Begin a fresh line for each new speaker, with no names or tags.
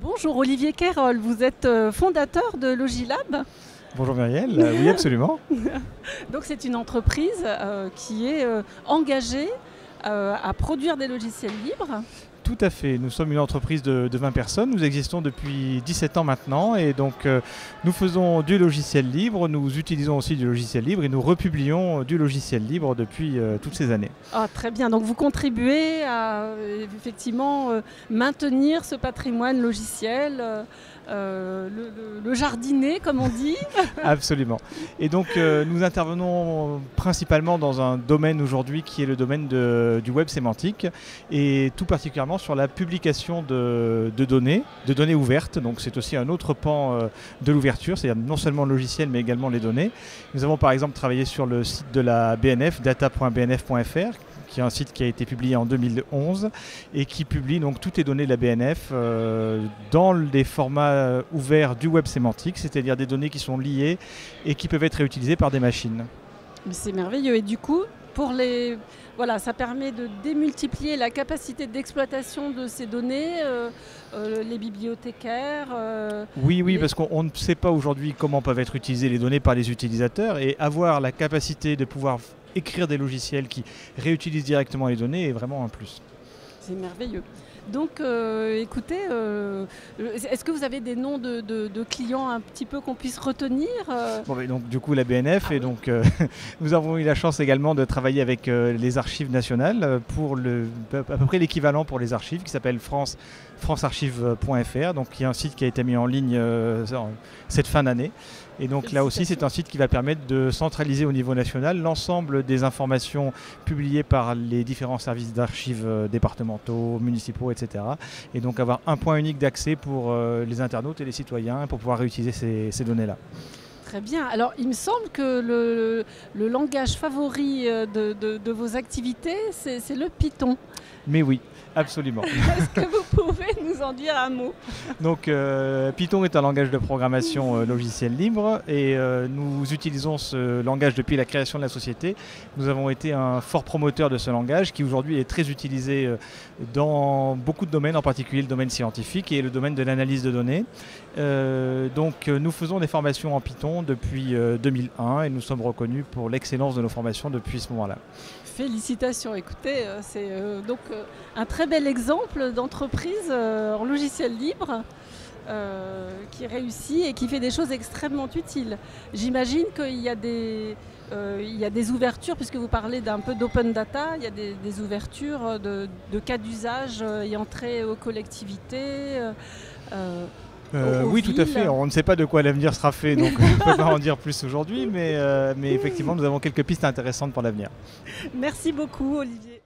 Bonjour Olivier Kerol, vous êtes fondateur de Logilab.
Bonjour Muriel, oui absolument.
Donc c'est une entreprise qui est engagée à produire des logiciels libres.
Tout à fait. Nous sommes une entreprise de, 20 personnes. Nous existons depuis 17 ans maintenant et donc euh, nous faisons du logiciel libre, nous utilisons aussi du logiciel libre et nous republions du logiciel libre depuis euh, toutes ces années.
Ah, très bien. Donc vous contribuez à effectivement euh, maintenir ce patrimoine logiciel. Le, le, jardiner, comme on dit.
Absolument. Et donc, nous intervenons principalement dans un domaine aujourd'hui qui est le domaine du web sémantique et tout particulièrement sur la publication de, données, de données ouvertes. Donc c'est aussi un autre pan euh, de l'ouverture, c'est-à-dire non seulement le logiciel mais également les données. Nous avons par exemple travaillé sur le site de la BNF, data.bnf.fr, qui est un site qui a été publié en 2011 et qui publie donc toutes les données de la BNF euh, dans les formats ouverts du web sémantique, c'est-à-dire des données qui sont liées et qui peuvent être réutilisées par des machines.
C'est merveilleux. Et du coup, pour les, voilà, ça permet de démultiplier la capacité d'exploitation de ces données, euh, euh, les bibliothécaires.
Euh, oui, oui, parce qu'on ne sait pas aujourd'hui comment peuvent être utilisées les données par les utilisateurs et avoir la capacité de pouvoir écrire des logiciels qui réutilisent directement les données est vraiment un plus.
C'est merveilleux. Donc, euh, écoutez, euh, est-ce que vous avez des noms de, clients un petit peu qu'on puisse retenir
euh? Bon, donc, Du coup, la BNF, ah et donc nous avons eu la chance également de travailler avec les archives nationales pour le, à peu près l'équivalent pour les archives qui s'appelle France, francearchive.fr, donc qui est un site qui a été mis en ligne cette fin d'année. Et donc là aussi, c'est un site qui va permettre de centraliser au niveau national l'ensemble des informations publiées par les différents services d'archives départementaux, municipaux, etc. Et donc avoir un point unique d'accès pour euh, les internautes et les citoyens pour pouvoir réutiliser ces, données-là.
Très bien. Alors, il me semble que le, langage favori euh, de vos activités, c'est le Python.
Mais oui, absolument.
Est-ce que vous pouvez nous en dire un mot?
Donc, euh, Python est un langage de programmation euh, logiciel libre et euh, nous utilisons ce langage depuis la création de la société. Nous avons été un fort promoteur de ce langage qui aujourd'hui est très utilisé dans beaucoup de domaines, en particulier le domaine scientifique et le domaine de l'analyse de données. donc, nous faisons des formations en Python depuis 2001 et nous sommes reconnus pour l'excellence de nos formations depuis ce moment-là.
Félicitations, écoutez, c'est donc un très bel exemple d'entreprise en logiciel libre. qui réussit et qui fait des choses extrêmement utiles. J'imagine qu'il y, a des, ouvertures, puisque vous parlez d'un peu d'open data, il y a des, ouvertures de, cas d'usage ayant trait aux collectivités.
Euh, oui, tout à fait. On ne sait pas de quoi l'avenir sera fait, donc on ne peut pas en dire plus aujourd'hui, mais, mais effectivement, nous avons quelques pistes intéressantes pour l'avenir.
Merci beaucoup, Olivier.